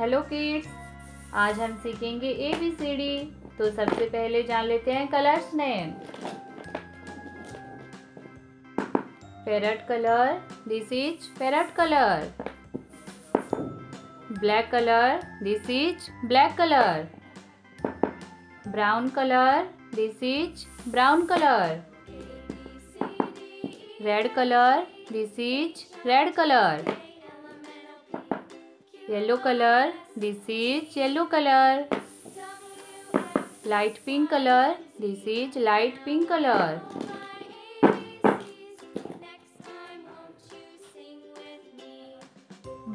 Hello kids आज हम सीखेंगे ए बी सी डी तो सबसे पहले जान लेते हैं colours name parrot colour this is parrot colour black colour this is black colour brown colour this is brown colour red colour this is red colour Yellow color. This is yellow color. Light pink color. This is light pink color.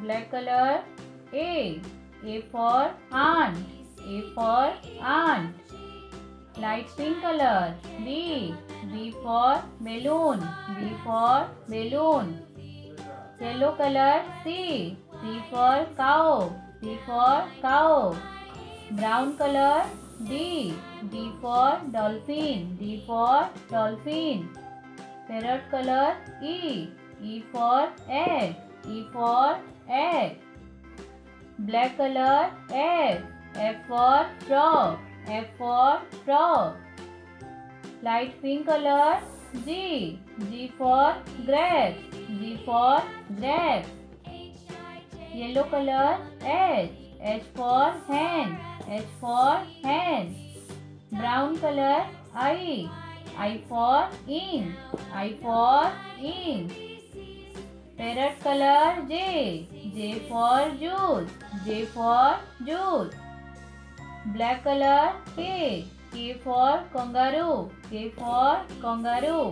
Black color. A. A for ant. A for ant. Light pink color. B. B for balloon. B for balloon. Yellow color C. C for cow. C for cow. Brown color D. D for dolphin. D for dolphin. Parrot color E. E for egg. E for egg. Black color F. F for frog. F for frog. Light pink color G. G for grass. G for grapes. Yellow color H. H for hen. H for hen. Brown color I. I for in. I for in. Parrot color J. J for juice. J for juice. Black color K. K for kangaroo. K for kangaroo.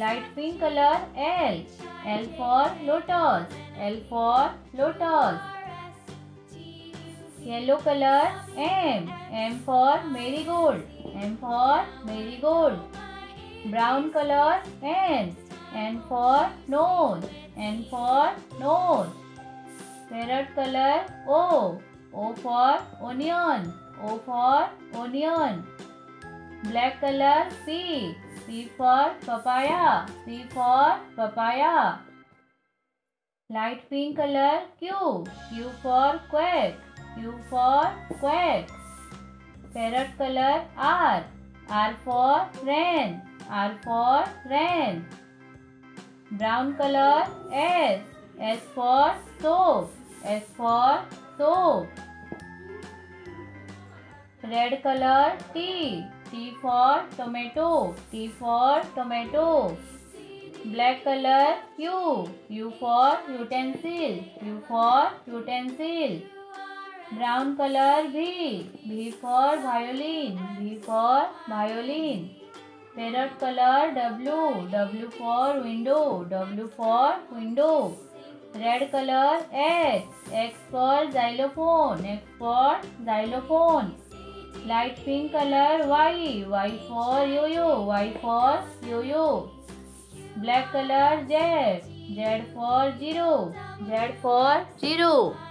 Light pink color L. L for lotus. L for lotus. Yellow color M. M for marigold. M for marigold. Brown color N. N for nose. N for nose. Parrot color O. O for onion. O for onion. Black color C. C for papaya. C for papaya. Light pink color Q. Q for quack. Q for quack. Parrot color R. R for wren. R for wren. Brown color S. S for soap. S for soap. red color T T for tomato T for tomato black color U U for utensil U for utensil brown color V V for violin V for violin parrot color W W for window W for window red color X X for xylophone X for xylophone Light pink color Y. Y for yo-yo. Y for yo-yo. Black color Z. Z for zero. Z for zero.